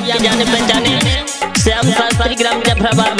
जाने पहचाने श्याम शास्त्री ग्राम जफराबाद